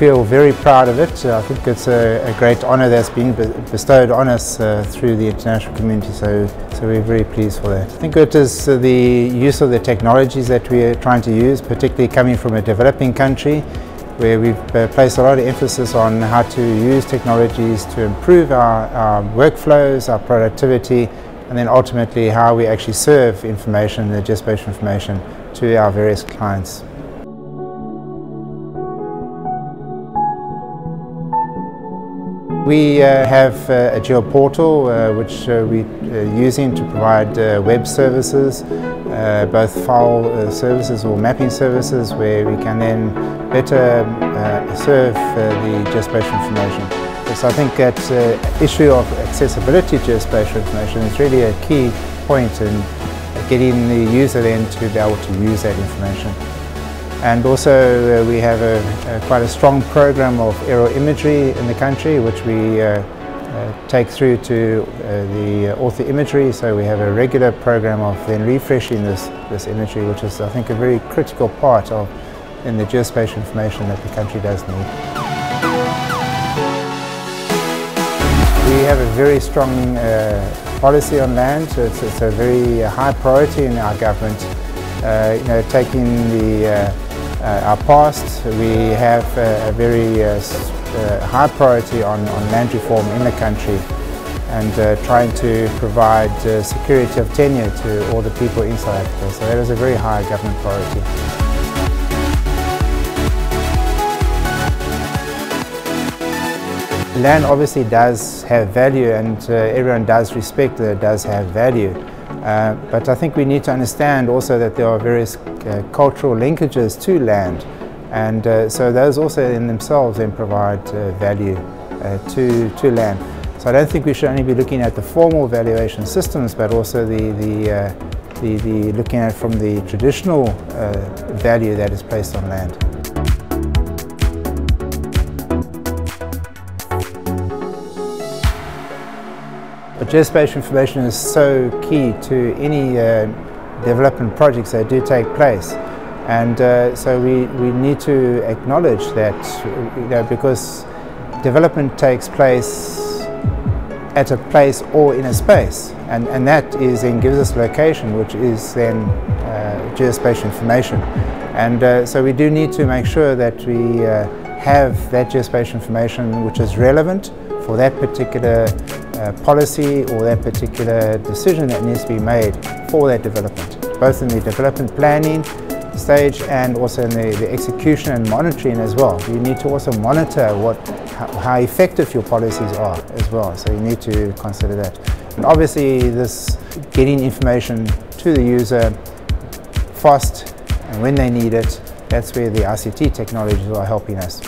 feel very proud of it. I think it's a, a great honour that's been bestowed on us uh, through the international community, so, so we're very pleased for that. I think it is the use of the technologies that we are trying to use, particularly coming from a developing country, where we've uh, placed a lot of emphasis on how to use technologies to improve our, our workflows, our productivity, and then ultimately how we actually serve information, the geospatial information, to our various clients. We uh, have uh, a geoportal uh, which uh, we are uh, using to provide uh, web services, both file services or mapping services where we can then better serve the geospatial information. So I think that issue of accessibility to geospatial information is really a key point in getting the user then to be able to use that information. And also uh, we have a, a, quite a strong program of aerial imagery in the country which we uh, uh, take through to uh, the ortho imagery so we have a regular program of then refreshing this, this imagery which is I think a very critical part of in the geospatial information that the country does need. We have a very strong uh, policy on land, so it's, it's, a very high priority in our government. You know, taking the our past, we have a very uh, uh, high priority on, on land reform in the country and trying to provide security of tenure to all the people in South Africa. So that is a very high government priority. Land obviously does have value and uh, everyone does respect that it does have value. Uh, but I think we need to understand also that there are various uh, cultural linkages to land and uh, so those also in themselves then provide uh, value uh, to, to land. So I don't think we should only be looking at the formal valuation systems but also the, the, the, the looking at from the traditional value that is placed on land. But geospatial information is so key to any uh, development projects that do take place. And uh, so we, we need to acknowledge that, you know, because development takes place at a place or in a space. And, and that is then gives us location, which is then uh, geospatial information. And uh, so we do need to make sure that we uh, have that geospatial information which is relevant for that particular policy or that particular decision that needs to be made for that development, both in the development planning stage and also in the, the execution and monitoring as well. You need to also monitor what, how, how effective your policies are as well, so you need to consider that. And obviously this getting information to the user fast and when they need it, that's where the ICT technologies are helping us.